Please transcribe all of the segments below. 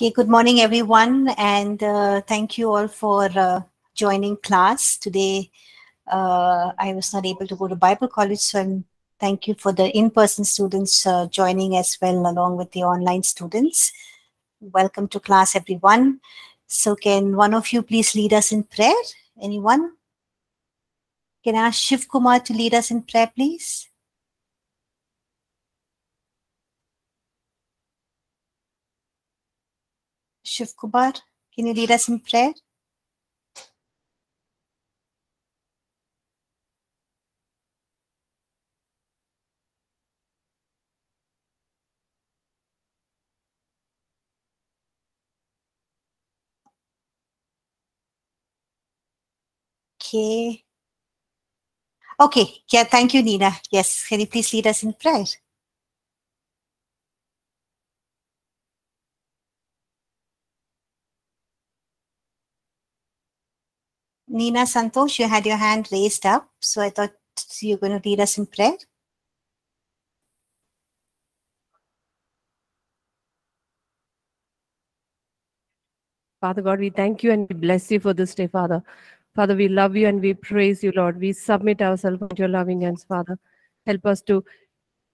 Okay, good morning, everyone, and uh, thank you all for uh, joining class today. Uh, I was not able to go to Bible college, so I'm, thank you for the in-person students uh, joining as well, along with the online students. Welcome to class, everyone. So, can one of you please lead us in prayer? Anyone? Can I ask Shiv Kumar to lead us in prayer, please? Shiv Kumar, can you lead us in prayer? Okay. Okay. Yeah, thank you, Nina. Yes, can you please lead us in prayer? Nina Santosh, you had your hand raised up, so I thought you're going to lead us in prayer. Father God, we thank you and we bless you for this day, Father. Father, we love you and we praise you, Lord. We submit ourselves into your loving hands, Father. Help us to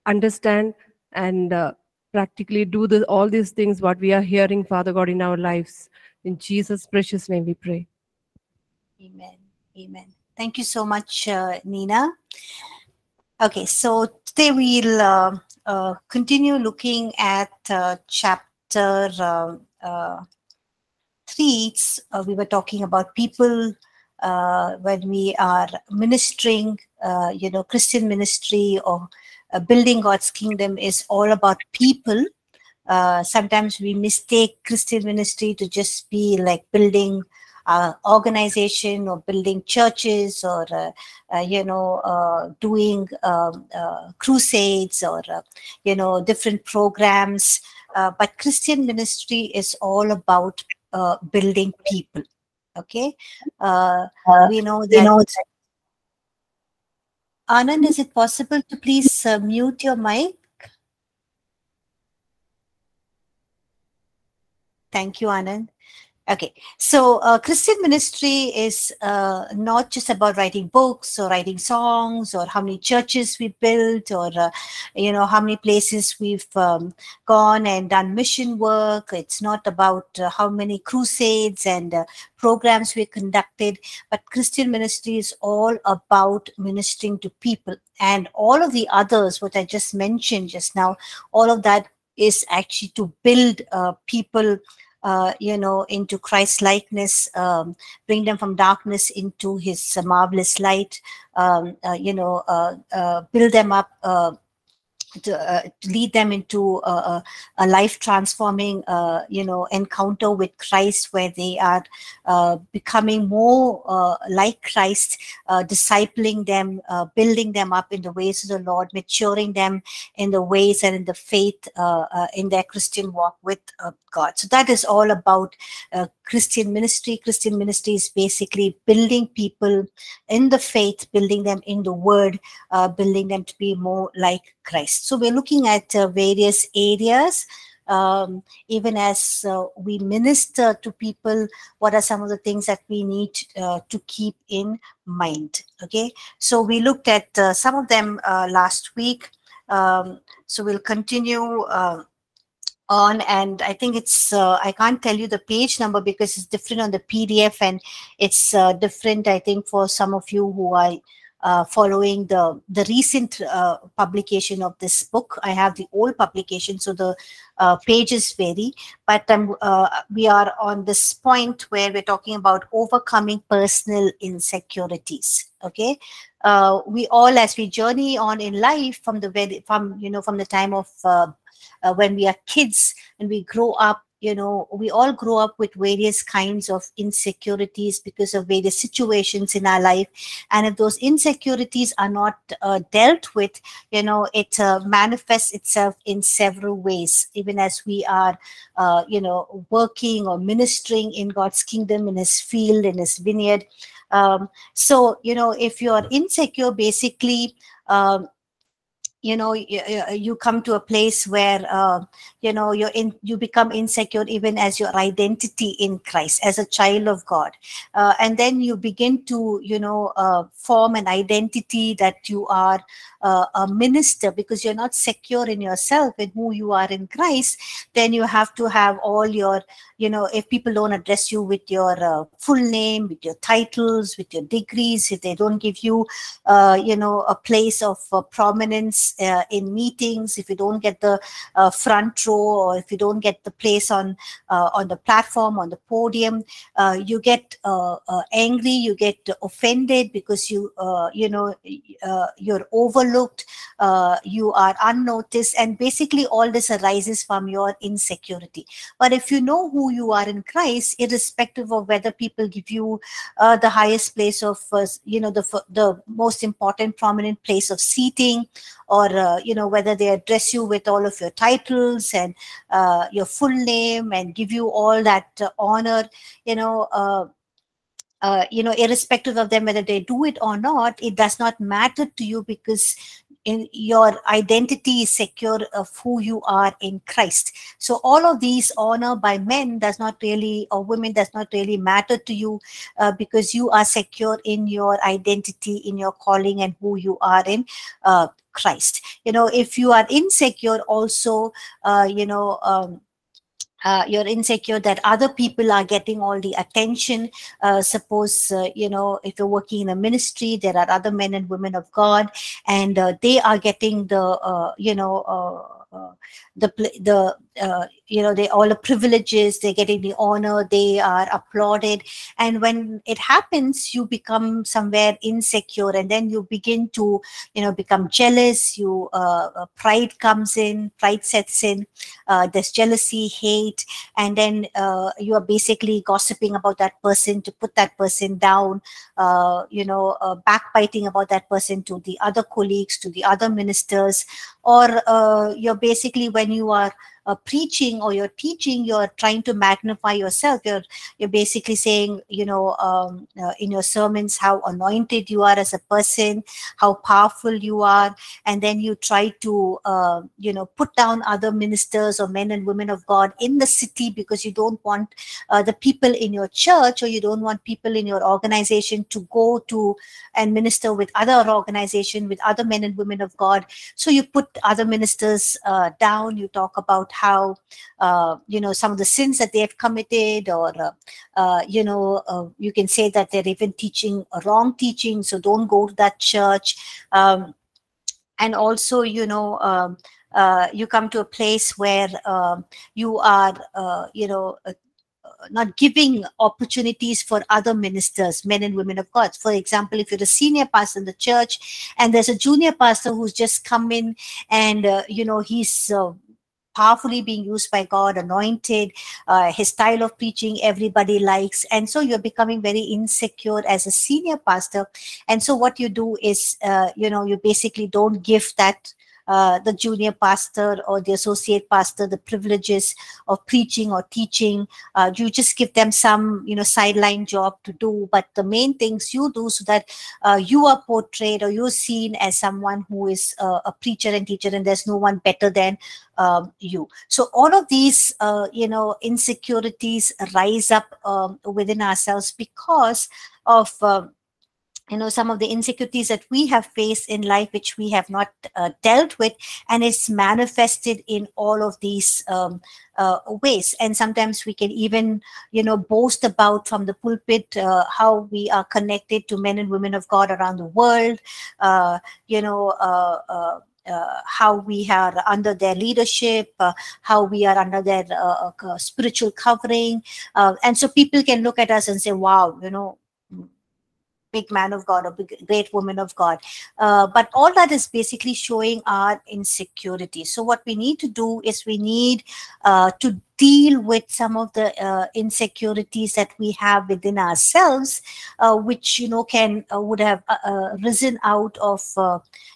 understand and uh, practically do the, all these things what we are hearing, Father God, in our lives. In Jesus' precious name we pray. Amen. Amen. Thank you so much, uh, Nina. Okay, so today we'll uh, uh, continue looking at uh, chapter uh, uh, three. Uh, we were talking about people when we are ministering, you know, Christian ministry or building God's kingdom is all about people. Sometimes we mistake Christian ministry to just be like building uh, organization or building churches or uh, uh, you know uh, doing um, uh, crusades or uh, you know different programs. Uh, but christian ministry is all about uh, building people okay? Uh, we know that anand is it possible to please uh, mute your mic? Thank you anand Okay, so uh, Christian ministry is uh, not just about writing books or writing songs or how many churches we built or uh, you know how many places we've um, gone and done mission work. It's not about uh, how many crusades and uh, programs we conducted, but Christian ministry is all about ministering to people and all of the others. What I just mentioned just now, all of that is actually to build uh, people uh, you know, into Christ likeness, um, bring them from darkness into His marvelous light, um, uh, you know, uh, build them up. To, uh, lead them into a, life transforming uh, you know encounter with christ where they are uh, becoming more uh, like christ uh, discipling them building them up in the ways of the lord maturing them in the ways and in the faith in their christian walk with god. So that is all about christian ministry. Christian ministry is basically building people in the faith building them in the word building them to be more like christ. So we're looking at uh, various areas. Um, even as uh, we minister to people what are some of the things that we need uh, to keep in mind? Okay? So we looked at uh, some of them uh, last week. Um, so we'll continue uh, on and i think it's uh, i can't tell you the page number because it's different on the pdf and it's uh, different i think for some of you who are uh, following the the recent uh, publication of this book. I have the old publication, so the uh, pages vary. But um, we are on this point where we're talking about overcoming personal insecurities. Okay, uh, we all, as we journey on in life, from the very from you know from the time of uh, when we are kids and we grow up you know we all grow up with various kinds of insecurities because of various situations in our life. And if those insecurities are not uh, dealt with you know it uh, manifests itself in several ways. Even as we are uh, you know working or ministering in god's kingdom in his field in his vineyard. Um, so you know if you're insecure basically um, you know you, you come to a place where uh, you know you're in you become insecure even as your identity in christ as a child of god. Uh, and then you begin to you know uh, form an identity that you are uh, a minister because you're not secure in yourself in who you are in christ then you have to have all your you know if people don't address you with your uh, full name with your titles with your degrees if they don't give you uh, you know a place of prominence uh, in meetings if you don't get the uh, front row or if you don't get the place on uh, on the platform on the podium uh, you get uh, angry you get offended because you you know you're overlooked you are unnoticed and basically all this arises from your insecurity. But if you know who you are in christ irrespective of whether people give you the highest place of you know the the most important prominent place of seating or uh, you know whether they address you with all of your titles and uh, your full name and give you all that uh, honor you know uh, you know irrespective of them whether they do it or not it does not matter to you because in your identity is secure of who you are in Christ. So all of these honor by men does not really or women does not really matter to you uh, because you are secure in your identity, in your calling, and who you are in uh, Christ. You know, if you are insecure, also, uh, you know. Um, uh, you're insecure that other people are getting all the attention. Uh, suppose, uh, you know, if you're working in a ministry, there are other men and women of God, and uh, they are getting the, uh, you know, uh, the the uh, you know they all the privileges they're getting the honor they are applauded. And when it happens you become somewhere insecure and then you begin to you know become jealous. You uh, uh pride comes in pride sets in uh, there's jealousy hate and then uh, you are basically gossiping about that person to put that person down uh, you know backbiting about that person to the other colleagues to the other ministers or you're basically when you are uh, preaching or you're teaching, you're trying to magnify yourself. You're you're basically saying, you know, um, uh, in your sermons how anointed you are as a person, how powerful you are, and then you try to, uh, you know, put down other ministers or men and women of God in the city because you don't want uh, the people in your church or you don't want people in your organization to go to and minister with other organization with other men and women of God. So you put other ministers uh, down. You talk about how uh, you know some of the sins that they have committed or uh, uh, you know uh, you can say that they're even teaching wrong teaching so don't go to that church um, and also you know um, uh, you come to a place where um, you are you know not giving opportunities for other ministers, men and women of God. For example, if you're a senior pastor in the church and there's a junior pastor who's just come in and, uh, you know, he's uh, powerfully being used by God, anointed, uh, his style of preaching everybody likes. And so you're becoming very insecure as a senior pastor. And so what you do is, uh, you know, you basically don't give that uh, the junior pastor or the associate pastor the privileges of preaching or teaching. Uh, you just give them some, you know, sideline job to do. But the main things you do so that uh, you are portrayed or you're seen as someone who is a preacher and teacher, and there's no one better than um, you. So all of these, uh, you know, insecurities rise up um, within ourselves because of um, you know some of the insecurities that we have faced in life which we have not uh, dealt with and it's manifested in all of these um, uh, ways and sometimes we can even you know boast about from the pulpit uh, how we are connected to men and women of god around the world uh, you know uh, uh, uh, how we are under their leadership, uh, how we are under their uh, spiritual covering. and so people can look at us and say, wow, you know, big man of God or big, great woman of God. Uh, but all that is basically showing our insecurity. So what we need to do is we need uh, to deal with some of the uh, insecurities that we have within ourselves, uh, which you know can uh, would have uh, uh, risen out of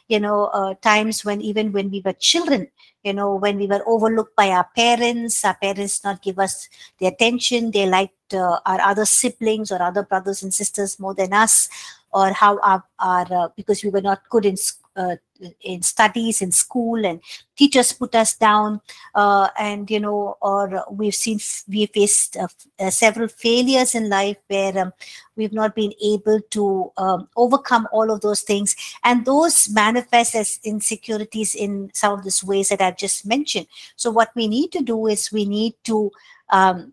you know times when even when we were children you know when we were overlooked by our parents our parents not give us the attention they liked uh, our other siblings or other brothers and sisters more than us or how our, our uh, because we were not good in uh, in studies in school and teachers put us down uh, and you know or we've seen we faced uh, several failures in life where um, we've not been able to um, overcome all of those things. And those manifest as insecurities in some of these ways that i've just mentioned. So what we need to do is we need to um,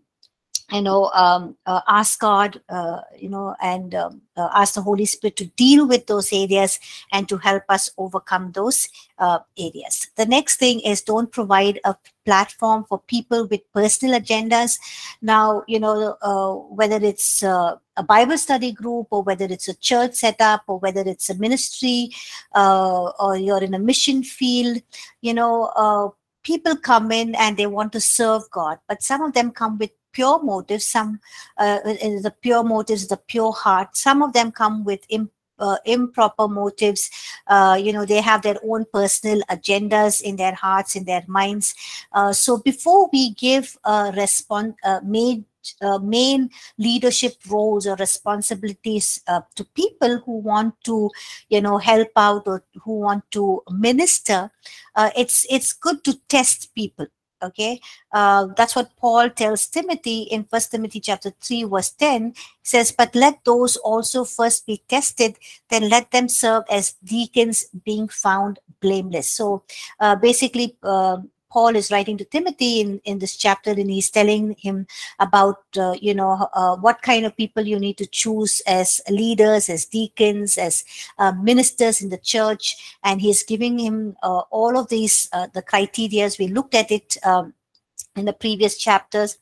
you know um, uh, ask god uh, you know and um, uh, ask the holy spirit to deal with those areas and to help us overcome those uh, areas. The next thing is don't provide a platform for people with personal agendas. Now you know uh, whether it's uh, a bible study group or whether it's a church setup or whether it's a ministry or you're in a mission field you know people come in and they want to serve god but some of them come with pure motives some uh, the pure motives the pure heart. Some of them come with imp- uh, improper motives. Uh, you know they have their own personal agendas in their hearts in their minds. Uh, so before we give a response uh, made uh, main leadership roles or responsibilities uh, to people who want to you know help out or who want to minister uh, it's it's good to test people okay? Uh, that's what paul tells timothy in first timothy chapter 3 verse 10 says but let those also first be tested then let them serve as deacons being found blameless. So uh, basically uh, Paul is writing to Timothy in, in this chapter, and he's telling him about, uh, you know, uh, what kind of people you need to choose as leaders, as deacons, as uh, ministers in the church. And he's giving him uh, all of these, uh, the criterias. We looked at it um, in the previous chapters.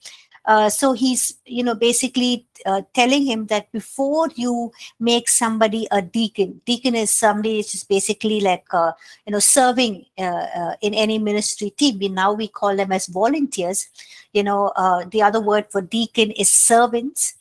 Uh, so he's, you know, basically uh, telling him that before you make somebody a deacon, deacon is somebody which is basically like, uh, you know, serving uh, uh, in any ministry team. We now we call them as volunteers. You know, the other word for deacon is servants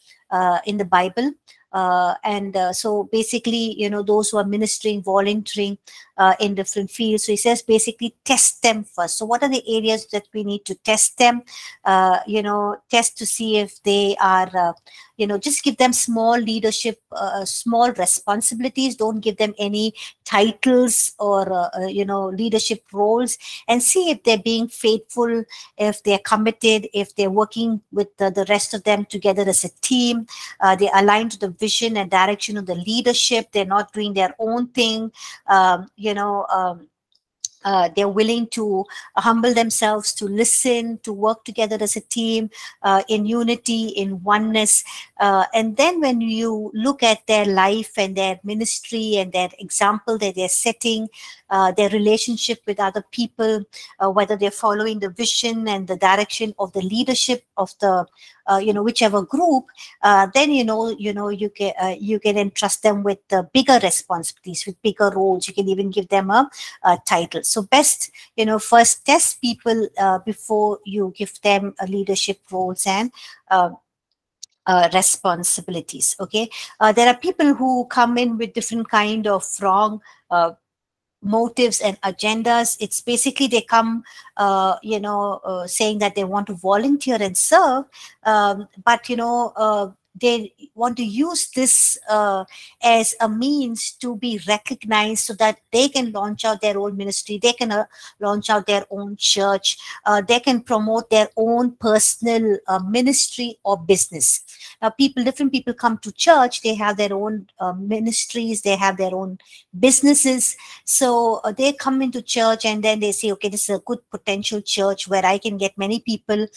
in the Bible. Uh, and uh, so basically you know those who are ministering volunteering uh, in different fields. So he says basically test them first. So what are the areas that we need to test them? Uh, you know test to see if they are uh, you know just give them small leadership uh, small responsibilities. Don't give them any titles or uh, uh, you know leadership roles and see if they're being faithful if they're committed if they're working with the, the rest of them together as a team. Uh, they're aligned to the vision and direction of the leadership. They're not doing their own thing. Um, you know um, uh, they're willing to humble themselves to listen to work together as a team uh, in unity in oneness. Uh, and then when you look at their life and their ministry and their example that they're setting uh, their relationship with other people uh, whether they're following the vision and the direction of the leadership of the uh, you know whichever group uh, then you know you know you can uh, you can entrust them with bigger responsibilities with bigger roles. You can even give them a, a title. So best you know first test people uh, before you give them leadership roles and uh, uh, responsibilities okay? Uh, there are people who come in with different kind of wrong uh, motives and agendas. It's basically they come, uh, you know, uh, saying that they want to volunteer and serve, um, but you know, uh, they want to use this uh, as a means to be recognized so that they can launch out their own ministry they can uh, launch out their own church uh, they can promote their own personal ministry or business now people different people come to church they have their own uh, ministries they have their own businesses so uh, they come into church and then they say okay this is a good potential church where i can get many people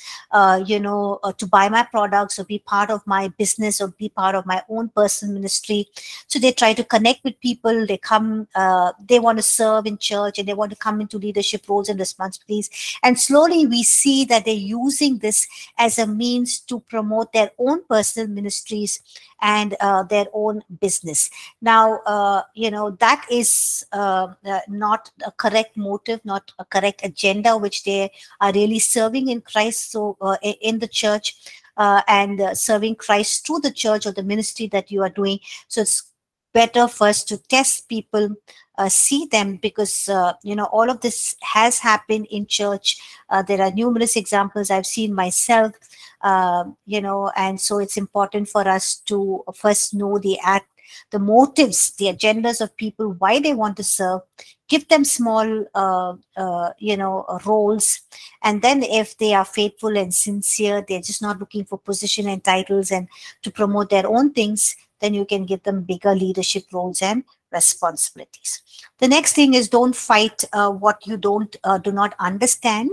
you know to buy my products or be part of my business business or be part of my own personal ministry. So they try to connect with people. They come, uh, they want to serve in church and they want to come into leadership roles and responsibilities. And slowly we see that they're using this as a means to promote their own personal ministries and uh, their own business. Now, uh, you know, that is uh, uh, not a correct motive, not a correct agenda, which they are really serving in Christ. So, uh, in the church, uh, and serving Christ through the church or the ministry that you are doing. So it's better first to test people, uh, see them because uh, you know all of this has happened in church. Uh, there are numerous examples I've seen myself. Uh, you know, and so it's important for us to first know the act the motives, the agendas of people, why they want to serve. Give them small, uh, uh, you know, roles, and then if they are faithful and sincere, they're just not looking for position and titles and to promote their own things. Then you can give them bigger leadership roles and responsibilities. The next thing is don't fight uh, what you don't uh, do not understand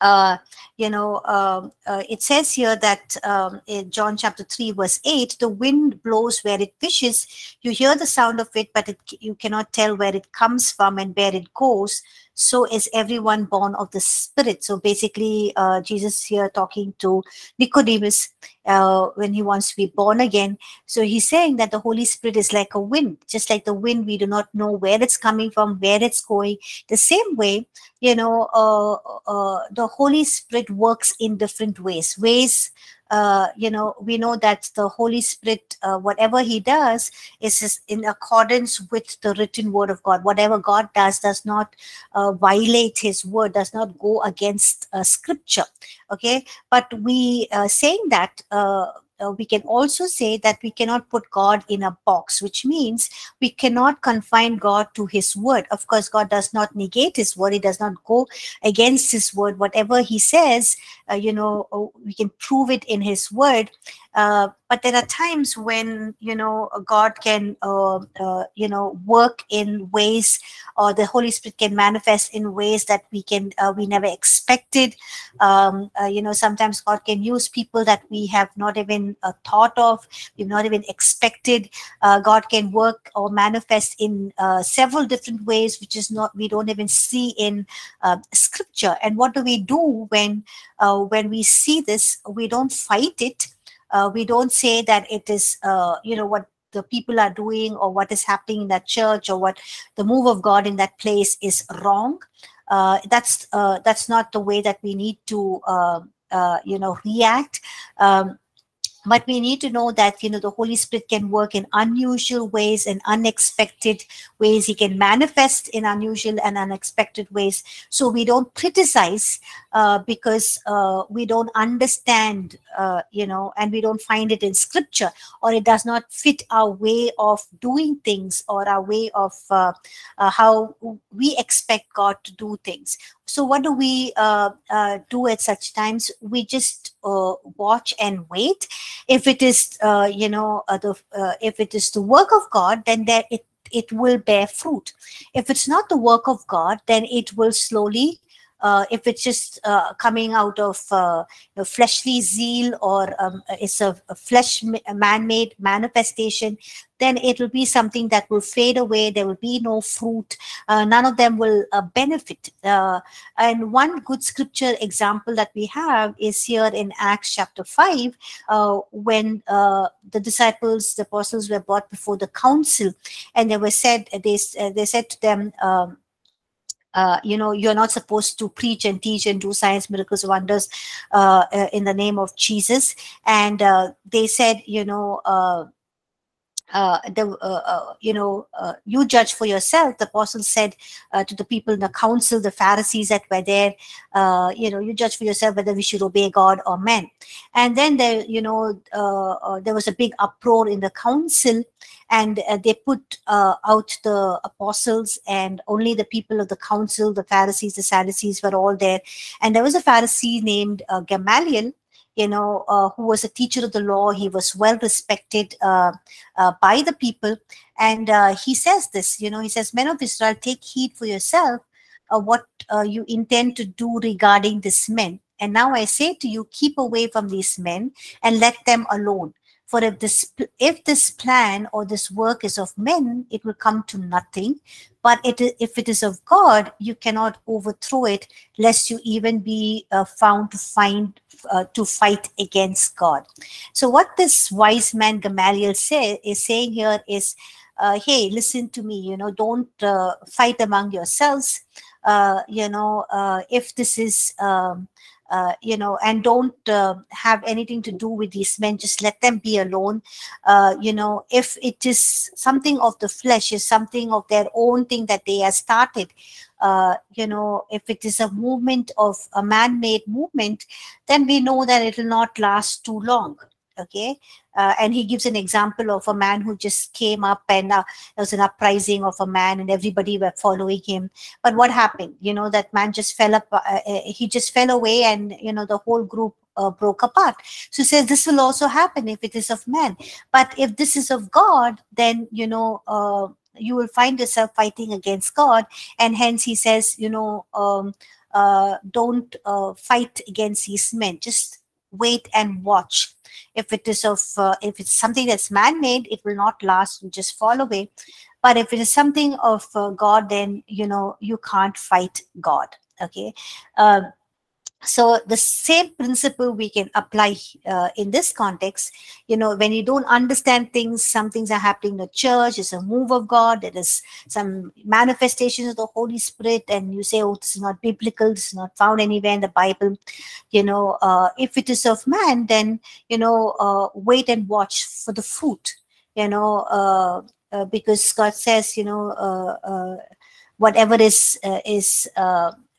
uh, you know, uh, uh, it says here that um, in John chapter 3, verse 8, the wind blows where it wishes. You hear the sound of it, but it, you cannot tell where it comes from and where it goes. So is everyone born of the Spirit. So basically, uh, Jesus here talking to Nicodemus uh, when he wants to be born again. So he's saying that the Holy Spirit is like a wind, just like the wind, we do not know where it's coming from, where it's going. The same way, you know, uh, uh, the Holy Spirit works in different ways, ways uh, you know, we know that the Holy Spirit, uh, whatever He does, is in accordance with the written Word of God. Whatever God does does not uh, violate His Word, does not go against uh, Scripture. Okay, but we uh, saying that uh, we can also say that we cannot put God in a box, which means we cannot confine God to his word. Of course, God does not negate his word. He does not go against his word. Whatever he says, uh, you know, oh, we can prove it in his word. Uh, but there are times when you know god can uh, uh, you know work in ways or the holy spirit can manifest in ways that we can uh, we never expected. Um, uh, you know sometimes god can use people that we have not even thought of we've not even expected. God can work or manifest in several different ways which is not we don't even see in scripture. And what do we do when when we see this? We don't fight it uh, we don't say that it is, uh, you know, what the people are doing or what is happening in that church or what the move of God in that place is wrong. Uh, that's uh, that's not the way that we need to, uh, uh, you know, react. Um, but we need to know that you know the holy spirit can work in unusual ways and unexpected ways. He can manifest in unusual and unexpected ways. So we don't criticize uh, because uh, we don't understand uh, you know and we don't find it in scripture or it does not fit our way of doing things or our way of uh, uh, how we expect god to do things so what do we uh, uh, do at such times? We just uh, watch and wait. If it is, uh, you know, uh, the uh, if it is the work of God, then there it it will bear fruit. If it's not the work of God, then it will slowly uh, if it's just uh, coming out of uh, you know, fleshly zeal or um, it's a, a flesh man-made manifestation then it will be something that will fade away. There will be no fruit. Uh, none of them will uh, benefit. Uh, and one good scripture example that we have is here in acts chapter 5 when the disciples the apostles were brought before the council and they were said they, they said to them um, uh, you know you're not supposed to preach and teach and do science miracles wonders uh, uh, in the name of jesus. And uh, they said you know uh, the you know you judge for yourself. The apostle said to the people in the council the pharisees that were there you know you judge for yourself whether we should obey god or men. And then there you know there was a big uproar in the council and they put out the apostles and only the people of the council the pharisees the sadducees were all there and there was a pharisee named gamaliel you know, uh, who was a teacher of the law. He was well respected uh, uh, by the people. And uh, he says this, you know, he says, Men of Israel, take heed for yourself uh, what uh, you intend to do regarding this men. And now I say to you, keep away from these men and let them alone. For if this if this plan or this work is of men, it will come to nothing. But it, if it is of God, you cannot overthrow it, lest you even be uh, found to find uh, to fight against God. So what this wise man Gamaliel say, is saying here is, uh, hey, listen to me. You know, don't uh, fight among yourselves. Uh, you know, uh, if this is um, uh, you know, and don't uh, have anything to do with these men. Just let them be alone. Uh, you know, if it is something of the flesh, is something of their own thing that they have started. Uh, you know, if it is a movement of a man-made movement, then we know that it will not last too long. Okay? Uh, and he gives an example of a man who just came up and uh, there was an uprising of a man and everybody were following him. But what happened? You know that man just fell up uh, uh he just fell away and you know the whole group uh, broke apart. So he says this will also happen if it is of man. But if this is of god then you know uh, you will find yourself fighting against god. And hence he says you know um, don't fight against these men. Just wait and watch if it is of uh, if it's something that's man-made it will not last and just fall away. But if it is something of uh, god then you know you can't fight god okay? Uh, so the same principle we can apply uh, in this context you know when you don't understand things some things are happening in the church it's a move of god there is some manifestations of the holy spirit and you say oh this is not biblical this is not found anywhere in the bible you know uh, if it is of man then you know uh, wait and watch for the fruit you know uh, uh, because god says you know uh, whatever is is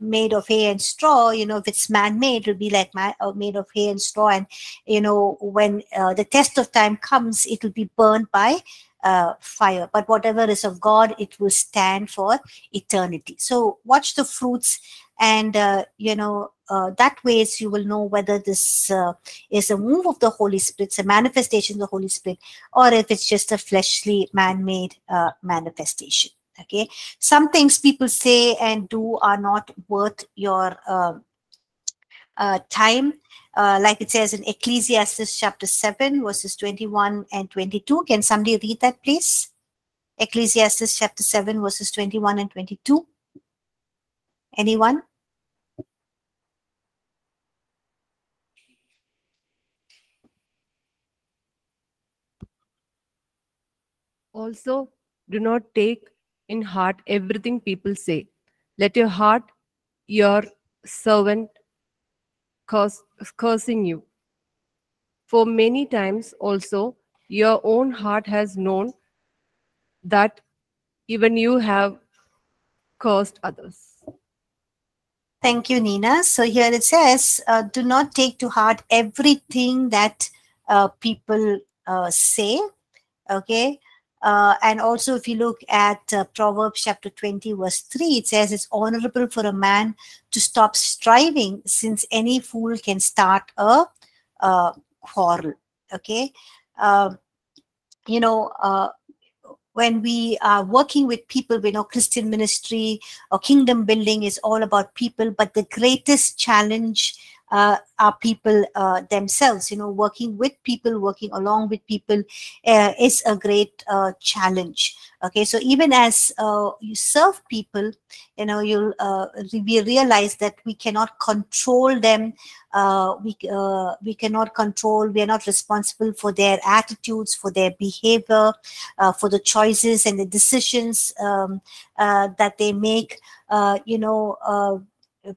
made of hay and straw you know if it's man-made it'll be like man, uh, made of hay and straw. And you know when uh, the test of time comes it will be burned by uh, fire. But whatever is of god it will stand for eternity. So watch the fruits and uh, you know uh, that ways you will know whether this uh, is a move of the holy spirit it's a manifestation of the holy spirit or if it's just a fleshly man-made manifestation okay. Some things people say and do are not worth your uh, uh, time. Uh, like it says in ecclesiastes chapter 7 verses 21 and 22 can somebody read that please? Ecclesiastes chapter 7 verses 21 and 22 anyone? Also do not take in heart everything people say. Let your heart, your servant, curse, cursing you. For many times also, your own heart has known that even you have cursed others. Thank you, Nina. So here it says, uh, do not take to heart everything that uh, people uh, say. Okay. Uh, and also, if you look at uh, Proverbs chapter 20, verse 3, it says, It's honorable for a man to stop striving, since any fool can start a, a quarrel. Okay. Uh, you know, uh, when we are working with people, we know Christian ministry or kingdom building is all about people, but the greatest challenge uh, are people uh, themselves. You know, working with people, working along with people uh, is a great uh, challenge. Okay, so even as uh, you serve people, you know, you'll uh, we realize that we cannot control them. we we cannot control. We are not responsible for their attitudes, for their behavior, for the choices and the decisions um, that they make. you know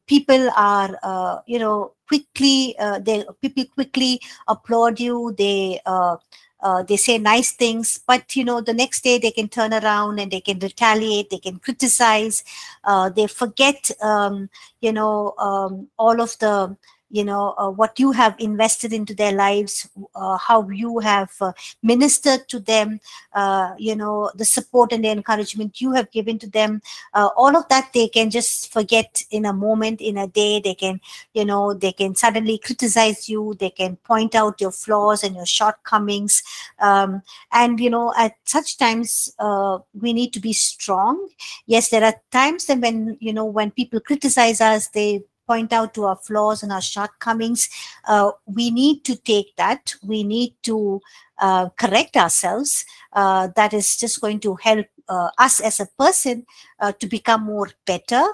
people are uh, you know quickly uh, they people quickly applaud you. They uh, uh, they say nice things but you know the next day they can turn around and they can retaliate they can criticize. Uh, they forget um, you know um, all of the you know uh, what you have invested into their lives uh, how you have uh, ministered to them uh, you know the support and the encouragement you have given to them uh, all of that they can just forget in a moment in a day. They can you know they can suddenly criticize you. They can point out your flaws and your shortcomings. Um, and you know at such times uh, we need to be strong. Yes there are times when you know when people criticize us they point out to our flaws and our shortcomings. Uh, we need to take that. We need to uh, correct ourselves. Uh, that is just going to help uh, us as a person uh, to become more better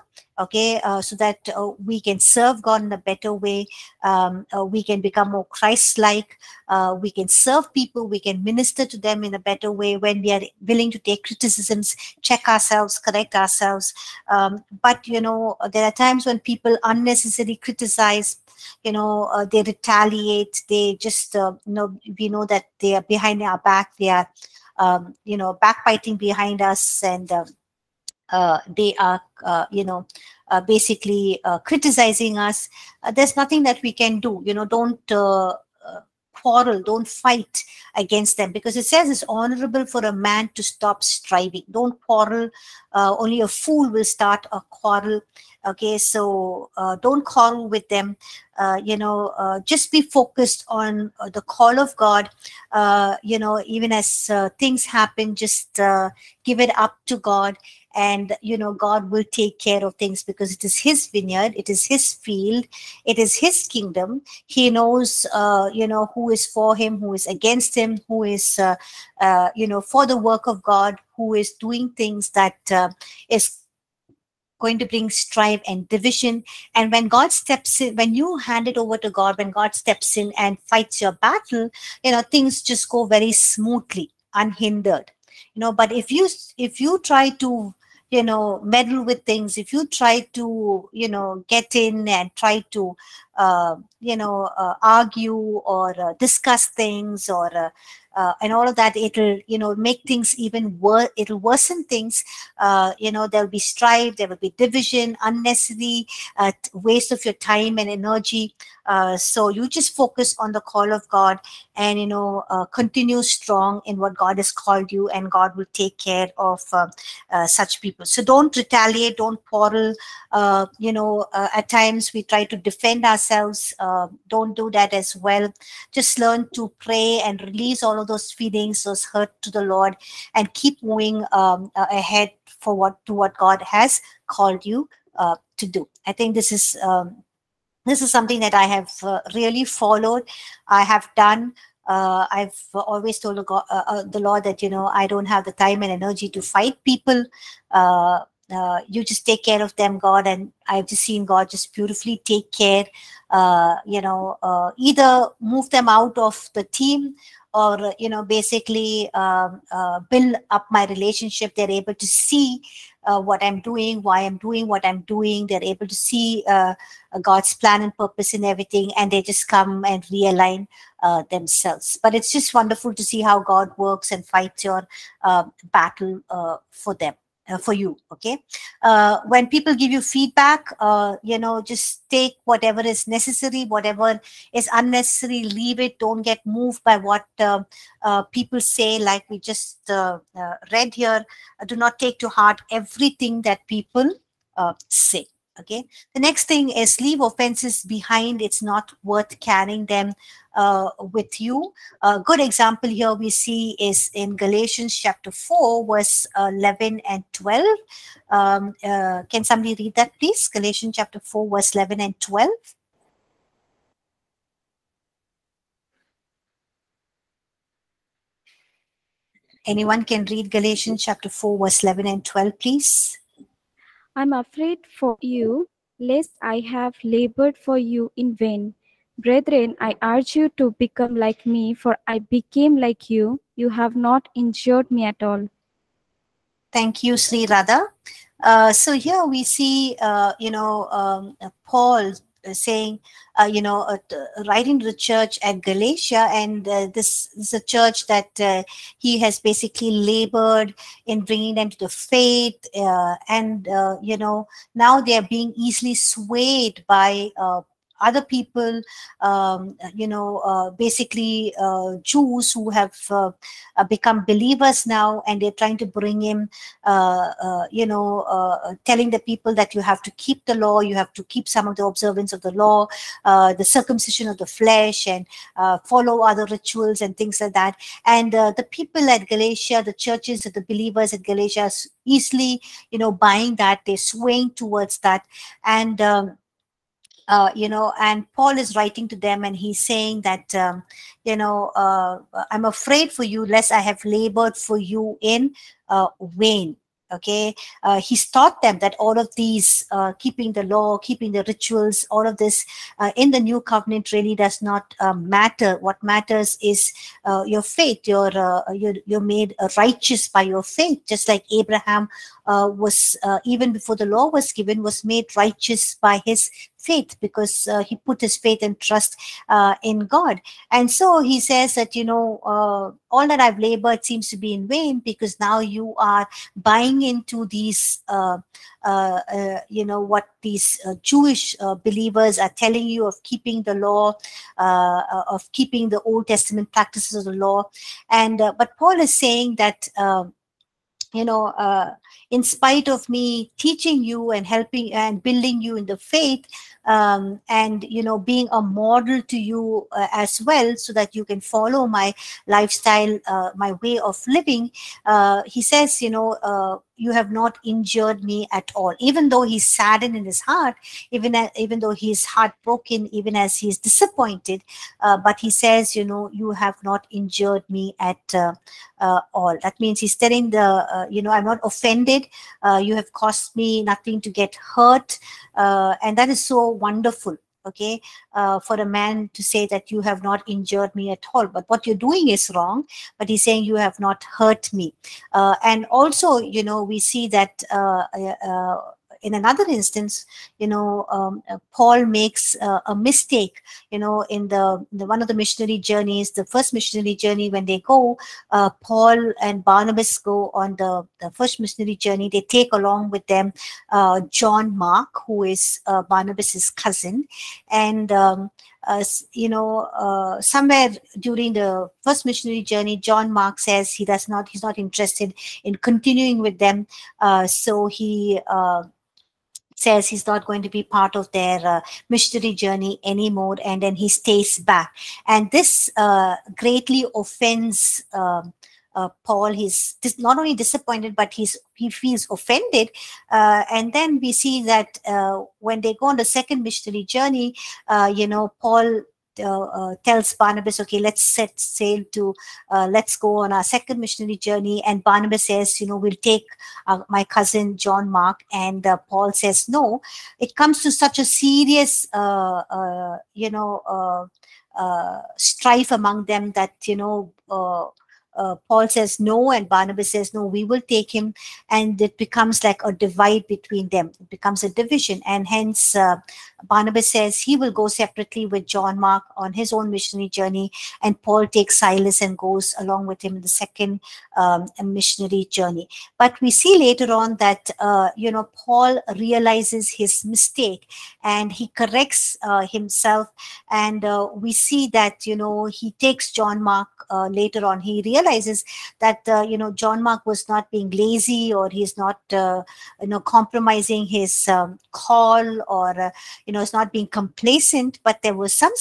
okay uh, so that uh, we can serve god in a better way. Um, uh, we can become more christ-like. Uh, we can serve people. We can minister to them in a better way when we are willing to take criticisms check ourselves correct ourselves. Um, but you know there are times when people unnecessarily criticize you know uh, they retaliate. They just uh, you know we know that they are behind our back. They are um, you know backbiting behind us and uh, they are uh, you know uh, basically uh, criticizing us uh, there's nothing that we can do you know don't quarrel, don't fight against them because it says it's honorable for a man to stop striving. Don't quarrel. Uh, only a fool will start a quarrel. Okay, so uh, don't quarrel with them. Uh, you know, uh, just be focused on uh, the call of God. Uh, you know, even as uh, things happen, just uh, give it up to God and you know god will take care of things because it is his vineyard it is his field it is his kingdom. He knows uh, you know who is for him who is against him who is uh, uh, you know for the work of god who is doing things that uh, is going to bring strife and division. And when god steps in when you hand it over to god when god steps in and fights your battle you know things just go very smoothly unhindered. You know but if you if you try to you know meddle with things. If you try to you know get in and try to you know uh, argue or uh, discuss things or uh, uh, and all of that it'll you know make things even worse it'll worsen things. Uh, you know there'll be strife there will be division unnecessary uh, waste of your time and energy. Uh, so you just focus on the call of god and you know uh, continue strong in what god has called you and god will take care of uh, uh, such people. So don't retaliate don't quarrel. Uh, you know uh, at times we try to defend ourselves uh, don't do that as well just learn to pray and release all of those feelings those hurt to the lord and keep moving um, uh, ahead for what to what god has called you uh, to do i think this is um, this is something that i have uh, really followed i have done uh, I've always told the, God, uh, uh, the Lord that you know I don't have the time and energy to fight people. Uh, you just take care of them, God, and I've just seen God just beautifully take care. Uh, you know, uh, either move them out of the team or you know basically um, uh, build up my relationship. They're able to see uh, what I'm doing, why I'm doing what I'm doing. They're able to see uh, God's plan and purpose in everything, and they just come and realign themselves. But it's just wonderful to see how God works and fights your battle for them. Uh, for you okay? Uh, when people give you feedback uh, you know just take whatever is necessary whatever is unnecessary leave it don't get moved by what uh, uh, people say like we just uh, read here. Do not take to heart everything that people say okay? The next thing is leave offenses behind. It's not worth carrying them uh, with you. A good example here we see is in galatians chapter 4 verse 11 and 12 um, uh, can somebody read that please? Galatians chapter 4 verse 11 and 12 anyone can read galatians chapter 4 verse 11 and 12 please I'm afraid for you, lest I have labored for you in vain. Brethren, I urge you to become like me, for I became like you. You have not injured me at all. Thank you, Sri Radha. Uh, so here we see, uh, you know, um, Paul saying, uh, you know, uh, writing to the church at Galatia, and uh, this is a church that uh, he has basically labored in bringing them to the faith, uh, and uh, you know, now they are being easily swayed by. Other people, um, you know, uh, basically uh, Jews who have uh, uh, become believers now, and they're trying to bring him, uh, uh, you know, telling the people that you have to keep the law, you have to keep some of the observance of the law, the circumcision of the flesh, and follow other rituals and things like that. And the people at Galatia, the churches, the believers at Galatia, easily, you know, buying that, they're swaying towards that, and. Um, uh, you know, and Paul is writing to them and he's saying that, um, you know, uh, I'm afraid for you, lest I have labored for you in uh, vain. Okay, uh, he's taught them that all of these, uh, keeping the law, keeping the rituals, all of this in the new covenant really does not um, matter. What matters is your faith. You're, you're you're made righteous by your faith, just like Abraham uh, was uh, even before the law was given was made righteous by his faith because uh, he put his faith and trust uh, in God. And so he says that, you know, uh, all that I've labored seems to be in vain because now you are buying into these, uh, you know, what these Jewish believers are telling you of keeping the law, of keeping the Old Testament practices of the law. And, but Paul is saying that, you know, in spite of me teaching you and helping and building you in the faith um, and you know being a model to you uh, as well so that you can follow my lifestyle uh, my way of living uh, he says you know uh, you have not injured me at all. Even though he's saddened in his heart even even though he's heartbroken even as he's disappointed uh, but he says you know you have not injured me at uh, uh, all. That means he's telling the uh, you know i'm not offended. Uh, you have cost me nothing to get hurt. Uh, and that is so wonderful okay uh, for a man to say that you have not injured me at all. But what you're doing is wrong but he's saying you have not hurt me. Uh, and also you know we see that uh, uh in another instance, you know, um, uh, Paul makes uh, a mistake, you know, in the, the, one of the missionary journeys, the first missionary journey, when they go, uh, Paul and Barnabas go on the, the first missionary journey. They take along with them uh, John Mark, who is uh, Barnabas's cousin, and um, uh, you know, uh, somewhere during the first missionary journey, John Mark says he does not, he's not interested in continuing with them. Uh, so he uh, says he's not going to be part of their uh, missionary journey anymore and then he stays back and this uh, greatly offends um, uh, Paul. He's not only disappointed, but he's he feels offended. Uh, and then we see that uh, when they go on the second missionary journey, uh, you know, Paul Uh, uh, tells Barnabas, okay, let's set sail to, uh, let's go on our second missionary journey. And Barnabas says, you know, we'll take uh, my cousin John Mark. And Paul says, no. It comes to such a serious, you know, strife among them that, you know, uh, Paul says no, and Barnabas says no, we will take him, and it becomes like a divide between them. It becomes a division, and hence uh, Barnabas says he will go separately with John Mark on his own missionary journey, and Paul takes Silas and goes along with him in the second um, missionary journey. But we see later on that uh, you know Paul realizes his mistake and he corrects uh, himself, and uh, we see that you know he takes John Mark uh, later on. He realizes that uh, you know John Mark was not being lazy or he's not uh, you know compromising his um, call or you know, is not being complacent, but there was some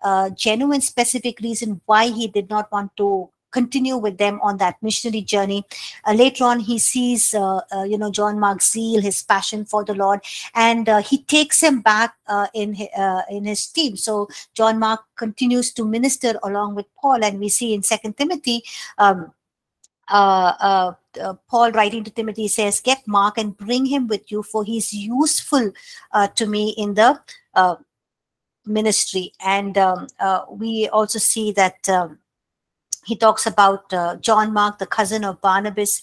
uh, genuine specific reason why he did not want to continue with them on that missionary journey. Uh, later on, he sees, uh, uh, you know, John Mark's zeal, his passion for the Lord, and uh, he takes him back uh, in uh, in his team. So John Mark continues to minister along with Paul, and we see in Second Timothy. Um, uh, uh, uh, Paul writing to Timothy says, Get Mark and bring him with you, for he's useful uh, to me in the uh, ministry. And um, uh, we also see that um, he talks about John Mark, the cousin of Barnabas.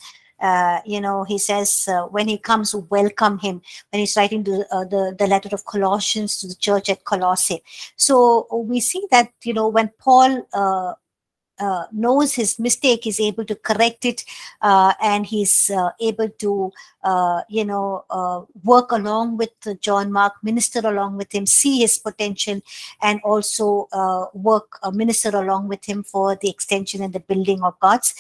you know, he says when he comes, welcome him. When he's writing the, the the letter of Colossians to the church at Colossae, so we see that you know when Paul uh, knows his mistake, he's able to correct it, uh, and he's uh, able to, uh, you know, uh, work along with John Mark, minister along with him, see his potential, and also uh, work, minister along with him for the extension and the building of God's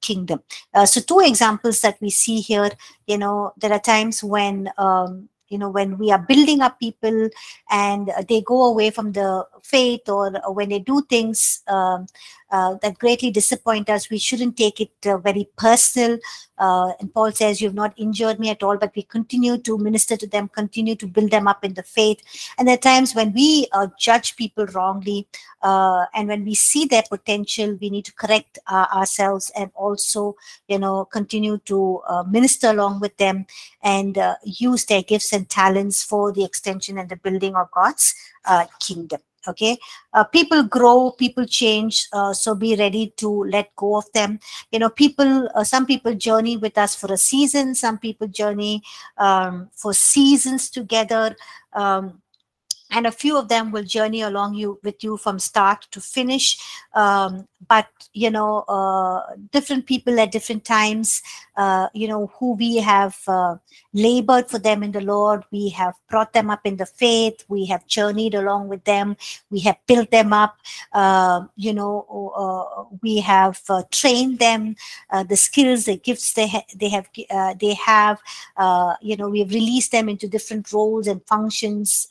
kingdom. so, two examples that we see here, you know, there are times when um, you know when we are building up people and they go away from the faith or when they do things um, uh, that greatly disappoint us, we shouldn't take it uh, very personal. Uh, and Paul says, You've not injured me at all, but we continue to minister to them, continue to build them up in the faith. And there are times when we uh, judge people wrongly, uh, and when we see their potential, we need to correct uh, ourselves and also, you know, continue to minister along with them and use their gifts and talents for the extension and the building of God's kingdom. Okay? Uh, people grow people change uh, so be ready to let go of them. You know people uh, some people journey with us for a season some people journey um, for seasons together um, and a few of them will journey along you with you from start to finish. Um, but you know uh, different people at different times uh, you know who we have uh, labored for them in the lord. We have brought them up in the faith. We have journeyed along with them. We have built them up uh, you know uh, we have uh, trained them the skills the gifts they, ha- they have they have you know we've released them into different roles and functions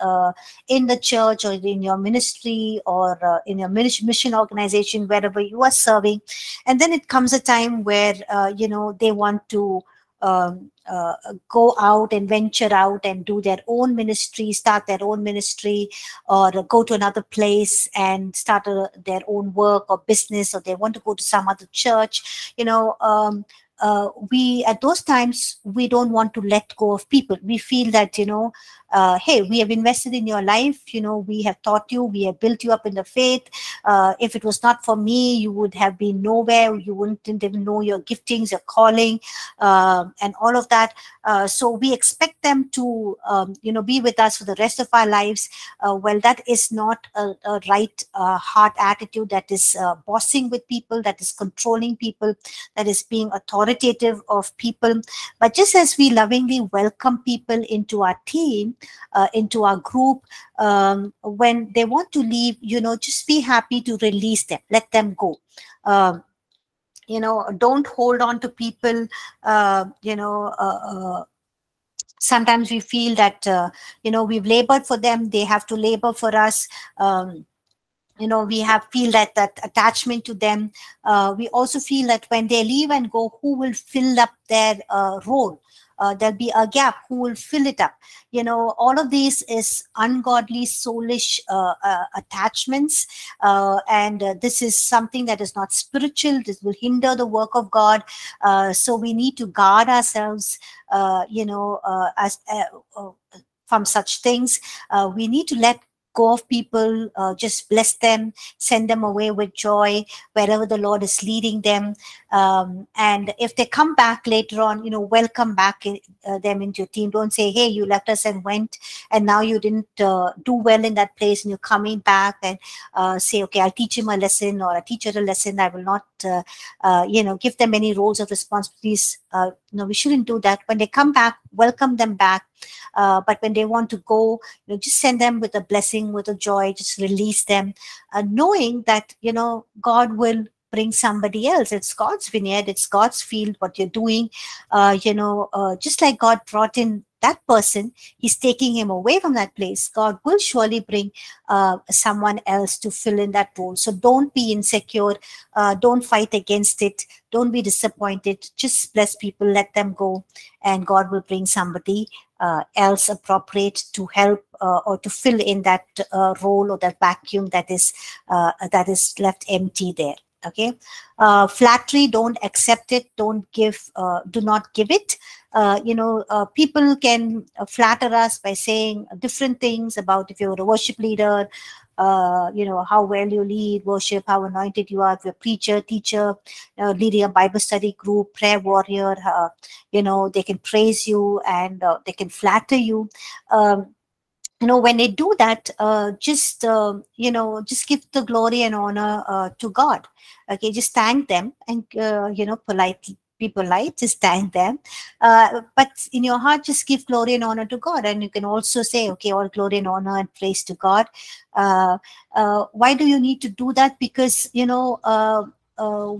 in the church or in your ministry or in your mission organization wherever you are serving. And then it comes a time where uh, you know they want to um, uh, go out and venture out and do their own ministry, start their own ministry, or go to another place and start a, their own work or business, or they want to go to some other church. You know, um, uh, we at those times we don't want to let go of people. We feel that you know uh, hey, we have invested in your life. You know, we have taught you, we have built you up in the faith. Uh, if it was not for me, you would have been nowhere. You wouldn't even know your giftings, your calling, uh, and all of that. Uh, so we expect them to, um, you know, be with us for the rest of our lives. Uh, well, that is not a, a right uh, heart attitude. That is bossing with people. That is controlling people. That is being authoritative of people. But just as we lovingly welcome people into our team, uh, into our group um, when they want to leave you know just be happy to release them let them go um, you know don't hold on to people uh, you know uh, uh sometimes we feel that uh, you know we've labored for them they have to labor for us um, you know we have feel that that attachment to them. Uh, we also feel that when they leave and go who will fill up their uh, role? Uh, there'll be a gap. Who will fill it up? You know all of these is ungodly soulish uh, uh, attachments. Uh, and uh, this is something that is not spiritual. This will hinder the work of god. Uh, so we need to guard ourselves you know as from such things. We need to let go of people, uh, just bless them, send them away with joy wherever the Lord is leading them. Um, and if they come back later on, you know, welcome back in, uh, them into your team. Don't say, hey, you left us and went, and now you didn't uh, do well in that place, and you're coming back and uh, say, okay, I'll teach him a lesson or I teach her a lesson. I will not, uh, uh, you know, give them any roles of responsibilities. Uh no, we shouldn't do that. When they come back, welcome them back uh, but when they want to go, you know, just send them with a blessing, with a joy, just release them, uh, knowing that, you know, God will bring somebody else. It's God's vineyard, it's God's field, what you're doing. Uh, you know, uh, just like God brought in that person, he's taking him away from that place. God will surely bring uh, someone else to fill in that role. So don't be insecure. Uh, don't fight against it. Don't be disappointed. Just bless people, let them go, and God will bring somebody uh, else appropriate to help uh, or to fill in that uh, role or that vacuum that is uh, that is left empty there okay? Uh, flattery don't accept it don't give uh, do not give it. Uh, you know uh, people can flatter us by saying different things about if you're a worship leader uh, you know how well you lead worship how anointed you are if you're a preacher teacher uh, leading a bible study group prayer warrior you know they can praise you and they can flatter you. Um, you know when they do that uh, just uh, you know just give the glory and honor uh, to god. Okay just thank them and uh, you know politely be polite just thank them. Uh, but in your heart just give glory and honor to god. And you can also say okay all glory and honor and praise to god. Uh, why do you need to do that? Because you know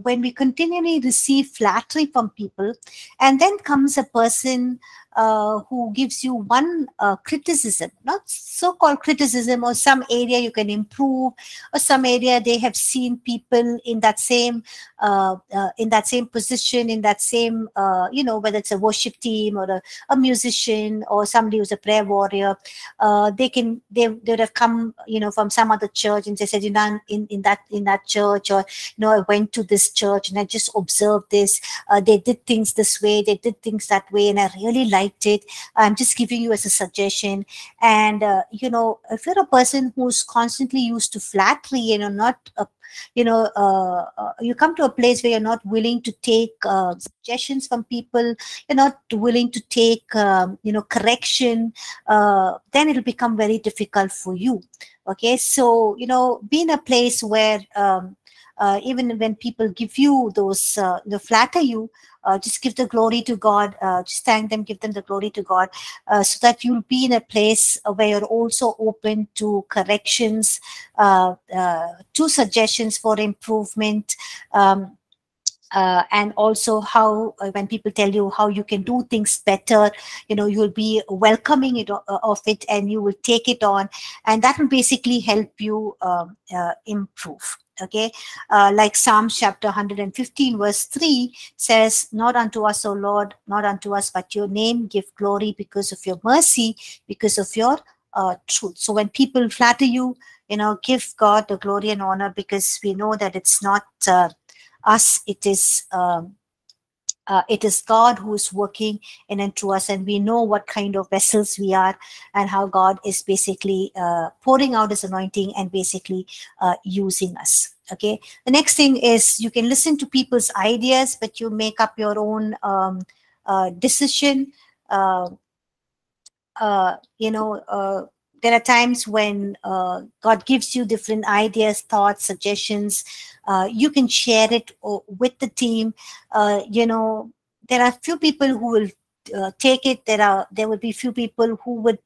when we continually receive flattery from people, and then comes a person uh, who gives you one uh, criticism, not so called criticism, or some area you can improve, or some area they have seen people in that same uh, uh in that same position, in that same uh, you know whether it's a worship team or a, a musician or somebody who's a prayer warrior, uh, they can they they would have come you know from some other church and they said you know in in that in that church or you know I went to this church and I just observed this, they did things this way, they did things that way, and I really like liked it. I'm just giving you as a suggestion. And, uh, you know, if you're a person who's constantly used to flattery, you know, not a you know uh, uh, you come to a place where you're not willing to take uh, suggestions from people you're not willing to take um, you know correction uh, then it'll become very difficult for you okay so you know be in a place where um, uh, even when people give you those, uh, flatter you, uh, just give the glory to God. Uh, just thank them, give them the glory to God, uh, so that you'll be in a place where you're also open to corrections, uh, to suggestions for improvement. Um, uh, and also how uh, when people tell you how you can do things better you know you'll be welcoming it uh, of it and you will take it on. And that will basically help you um, improve okay? Uh, like psalms chapter 115 verse 3 says not unto us o lord not unto us but your name give glory because of your mercy because of your uh, truth. So when people flatter you you know give god the glory and honor because we know that it's not uh, us it is um, uh, it is God who is working in and through us, and we know what kind of vessels we are, and how God is basically uh, pouring out His anointing and basically uh, using us. Okay. The next thing is you can listen to people's ideas, but you make up your own um, uh, decision. Uh, uh, you know, there are times when uh, God gives you different ideas, thoughts, suggestions. Uh, you can share it with the team. Uh, you know, there are few people who will uh, take it there are there would be few people who would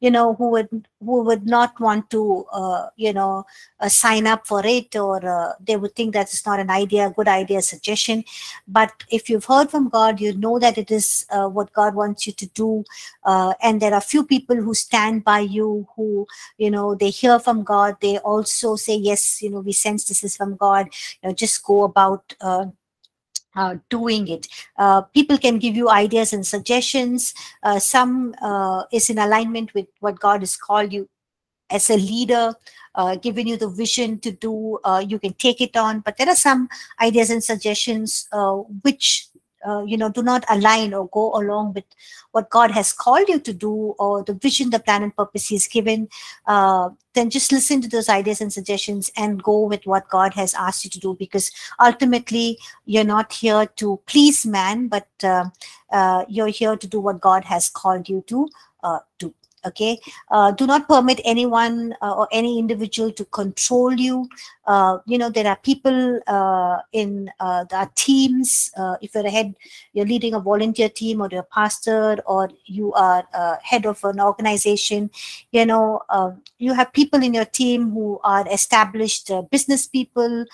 you know who would who would not want to uh, you know uh, sign up for it or uh, they would think that it's not an idea good idea suggestion. But if you've heard from god you know that it is uh, what god wants you to do uh, and there are few people who stand by you who you know they hear from god. They also say yes you know we sense this is from god. You know just go about uh, doing it. Uh, people can give you ideas and suggestions. Uh, some uh, is in alignment with what God has called you as a leader, uh, giving you the vision to do. Uh, you can take it on, but there are some ideas and suggestions which uh, you know do not align or go along with what god has called you to do or the vision the plan and purpose he's given uh, then just listen to those ideas and suggestions and go with what god has asked you to do because ultimately you're not here to please man but uh, uh you're here to do what god has called you to uh, do okay? Uh, do not permit anyone or any individual to control you uh, you know there are people uh, in uh, the teams uh, if you're a head you're leading a volunteer team or you're a pastor or you are head of an organization you know um, you have people in your team who are established business people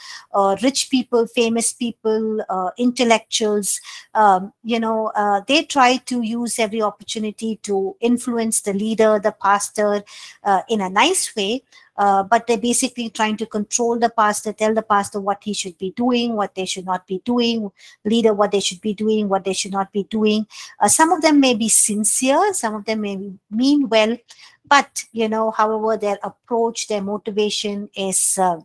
rich people famous people intellectuals um, you know they try to use every opportunity to influence the leader the pastor, uh, in a nice way. Uh, but they're basically trying to control the pastor, tell the pastor what he should be doing, what they should not be doing, leader what they should be doing, what they should not be doing. Uh, some of them may be sincere, some of them may mean well, but you know, however, their approach, their motivation is uh,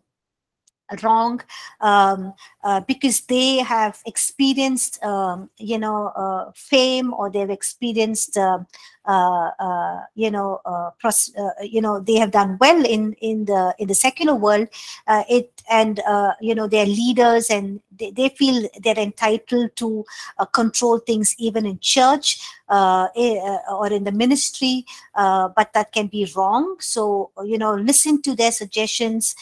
wrong um, uh, because they have experienced um, you know uh, fame or they've experienced uh, Uh, uh, you know, uh, pros- uh, you know, they have done well in in the in the secular world. it and you know, they're leaders and they, they feel they're entitled to control things even in church eh, or in the ministry, but that can be wrong. So you know, listen to their suggestions.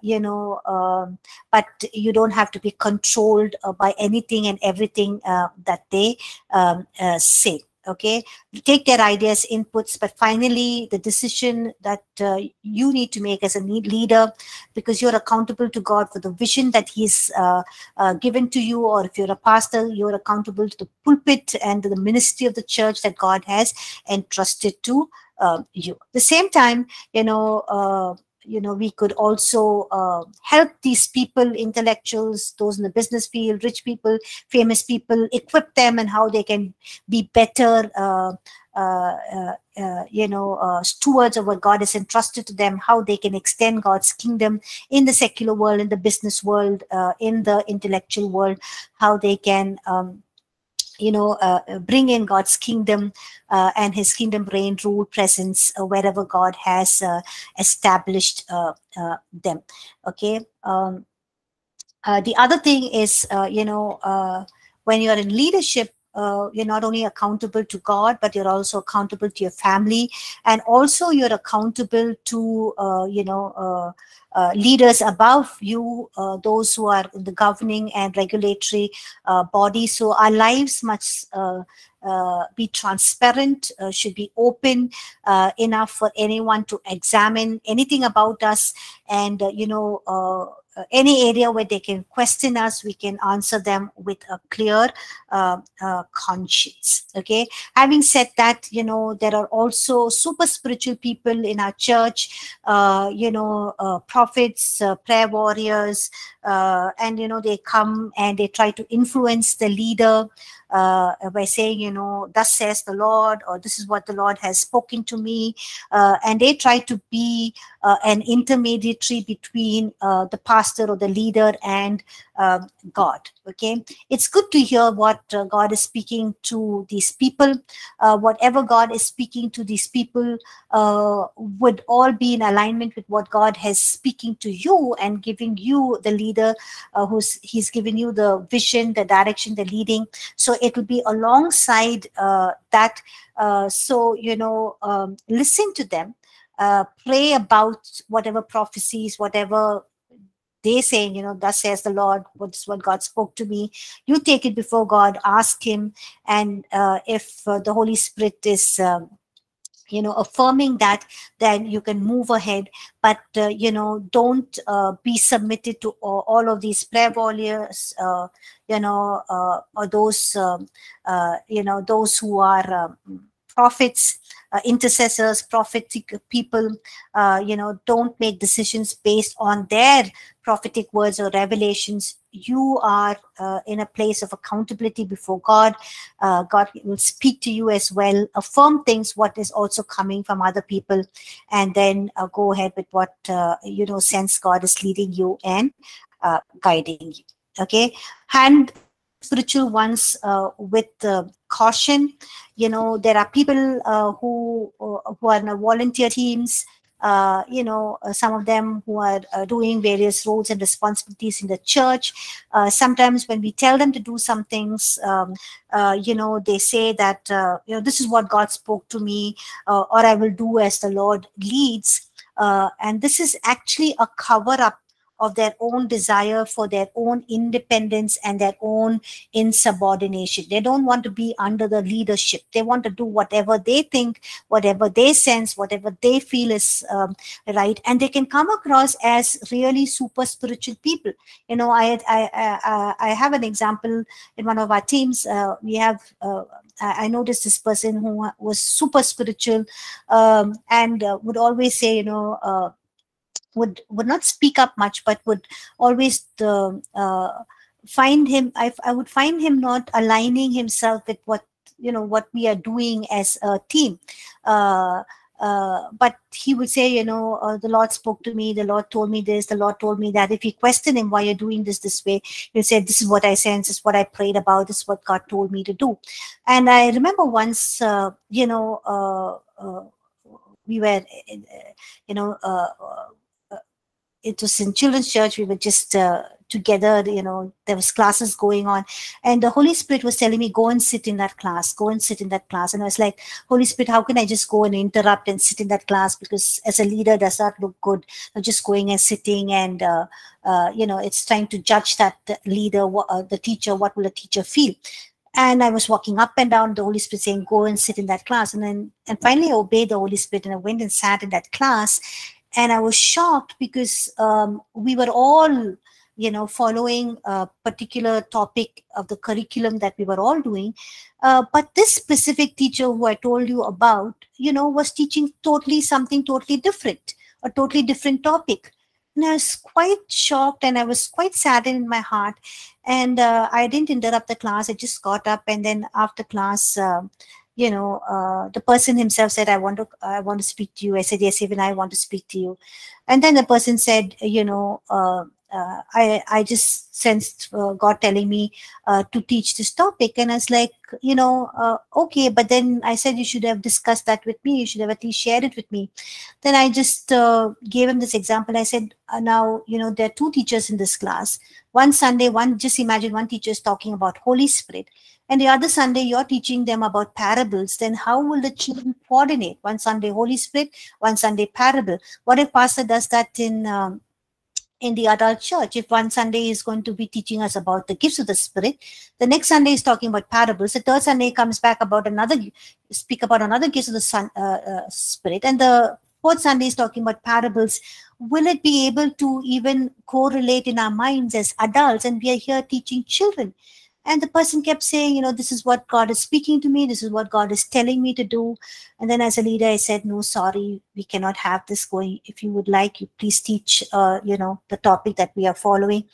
you know, um, but you don't have to be controlled by anything and everything that they um, say okay? Take their ideas inputs but finally the decision that uh, you need to make as a leader because you're accountable to god for the vision that he's uh, uh, given to you or if you're a pastor you're accountable to the pulpit and the ministry of the church that god has entrusted to uh, you. At the same time you know uh, you know we could also uh, help these people intellectuals those in the business field rich people famous people equip them and how they can be better uh, uh, uh, uh you know, uh, stewards of what God has entrusted to them, how they can extend God's kingdom in the secular world, in the business world, in the intellectual world, how they can um, you know, uh, uh, bring in God's kingdom uh, and His kingdom reign, rule, presence uh, wherever God has uh, established uh, them. Okay. Um, the other thing is, you know, when you're in leadership, uh, you're not only accountable to God, but you're also accountable to your family, and also you're accountable to, uh, you know, uh, uh, leaders above you, uh, those who are in the governing and regulatory uh, body. So our lives must be transparent, should be open enough for anyone to examine anything about us, and you know. Uh, any area where they can question us, we can answer them with a clear uh, uh, conscience. Okay. Having said that, you know, there are also super spiritual people in our church, uh, you know, uh, prophets, uh, prayer warriors, and, you know, they come and they try to influence the leader uh, by saying, you know, thus says the Lord, or this is what the Lord has spoken to me. Uh, and they try to be uh, an intermediary between uh, the pastor or the leader and um, God. Okay. It's good to hear what uh, God is speaking to these people. Uh, whatever God is speaking to these people would all be in alignment with what God has speaking to you and giving you the leader who's He's given you the vision, the direction, the leading. So it will be alongside uh, that. Uh, so you know, um, listen to them. Uh, pray about whatever prophecies, whatever they saying, you know, thus says the Lord, what's what God spoke to me. You take it before God, ask Him, and uh, if uh, the Holy Spirit is, um, you know, affirming that, then you can move ahead. But uh, you know, don't uh, be submitted to all, all of these prayer warriors, uh, you know, uh, or those, um, uh, you know, those who are um, prophets. Uh, intercessors prophetic people uh, you know don't make decisions based on their prophetic words or revelations. You are uh, in a place of accountability before god. Uh, god will speak to you as well. Affirm things what is also coming from other people and then uh, go ahead with what uh, you know sense god is leading you and guiding you. Okay? And spiritual ones uh, with uh, caution. You know there are people uh, who uh, who are in volunteer teams uh, you know uh, some of them who are doing various roles and responsibilities in the church. Sometimes when we tell them to do some things um, you know they say that you know this is what god spoke to me or i will do as the lord leads. And this is actually a cover up of their own desire for their own independence and their own insubordination. They don't want to be under the leadership. They want to do whatever they think, whatever they sense, whatever they feel is um, right, and they can come across as really super spiritual people. You know, I I I, I have an example in one of our teams. Uh, we have. Uh, I noticed this person who was super spiritual um, and uh, would always say, you know, uh, would would not speak up much, but would always uh, uh, find him. I, I would find him not aligning himself with what you know what we are doing as a team. Uh, uh, but he would say, you know, uh, the Lord spoke to me, the Lord told me this, the Lord told me that. If you question him why you're doing this this way, he'll say, This is what I sense, this is what I prayed about, this is what God told me to do. And I remember once, uh, you know, uh, we were, you know, it was in children's church. We were just uh, together. You know, there was classes going on, and the Holy Spirit was telling me, "Go and sit in that class. Go and sit in that class." And I was like, "Holy Spirit, how can I just go and interrupt and sit in that class? Because as a leader, does not look good. I'm just going and sitting, and uh, uh, you know, it's trying to judge that leader, uh, the teacher. What will a teacher feel?" and I was walking up and down the Holy Spirit saying, go and sit in that class. And then, and finally I obeyed the Holy Spirit and I went and sat in that class. And I was shocked because um, we were all, you know, following a particular topic of the curriculum that we were all doing. Uh, but this specific teacher who I told you about, you know, was teaching totally something totally different, a totally different topic. And I was quite shocked and I was quite saddened in my heart and uh, i didn't interrupt the class i just got up and then after class uh, you know uh, the person himself said i want to i want to speak to you i said yes even i want to speak to you and then the person said you know uh, uh, I I just sensed uh, God telling me uh, to teach this topic, and I was like, you know, uh, okay. But then I said you should have discussed that with me. You should have at least shared it with me. Then I just gave him this example. I said, now you know there are two teachers in this class. One Sunday, one just imagine one teacher is talking about Holy Spirit, and the other Sunday you're teaching them about parables. Then how will the children coordinate? One Sunday Holy Spirit, one Sunday parable. What if pastor does that in um, in the adult church. If one Sunday is going to be teaching us about the gifts of the Spirit, the next Sunday is talking about parables. The third Sunday comes back about another, speak about another gift of the sun, uh, uh, Spirit, and the fourth Sunday is talking about parables. Will it be able to even correlate in our minds as adults? And we are here teaching children. And the person kept saying, you know, this is what God is speaking to me. This is what God is telling me to do. And then as a leader, I said, no, sorry, we cannot have this going. If you would like, you please teach, uh, you know, the topic that we are following.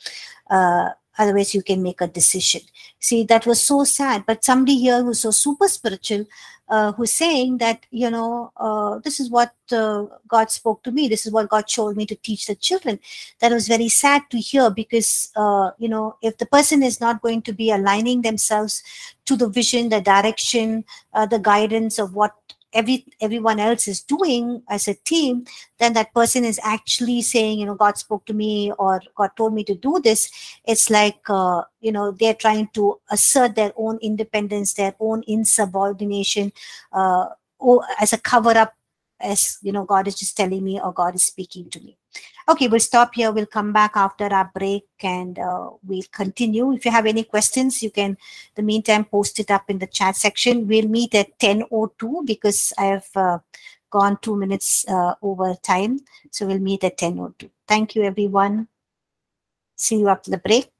Uh, otherwise, you can make a decision. See, that was so sad. But somebody here who's so super spiritual, uh, who's saying that, you know, uh, this is what uh, God spoke to me. This is what God told me to teach the children. That was very sad to hear because, uh, you know, if the person is not going to be aligning themselves to the vision, the direction, uh, the guidance of what every everyone else is doing as a team then that person is actually saying you know god spoke to me or god told me to do this. It's like uh, you know they're trying to assert their own independence their own insubordination uh, as a cover up as you know god is just telling me or god is speaking to me. Okay we'll stop here. We'll come back after our break and uh, we'll continue. If you have any questions you can the meantime post it up in the chat section. We'll meet at 10.02 because i have uh, gone two minutes uh, over time. So we'll meet at 10.02 thank you everyone. See you after the break